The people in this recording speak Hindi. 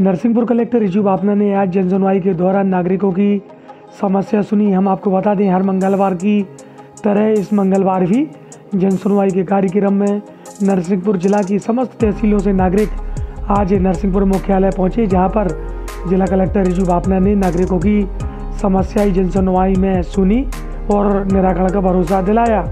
नरसिंहपुर कलेक्टर रिजू बापना ने आज जनसुनवाई के दौरान नागरिकों की समस्या सुनी। हम आपको बता दें, हर मंगलवार की तरह इस मंगलवार भी जनसुनवाई के कार्यक्रम में नरसिंहपुर जिला की समस्त तहसीलों से नागरिक आज नरसिंहपुर मुख्यालय पहुँचे, जहाँ पर जिला कलेक्टर रिजू बापना ने नागरिकों की समस्याएँ जनसुनवाई में सुनी और निराकरण का भरोसा दिलाया।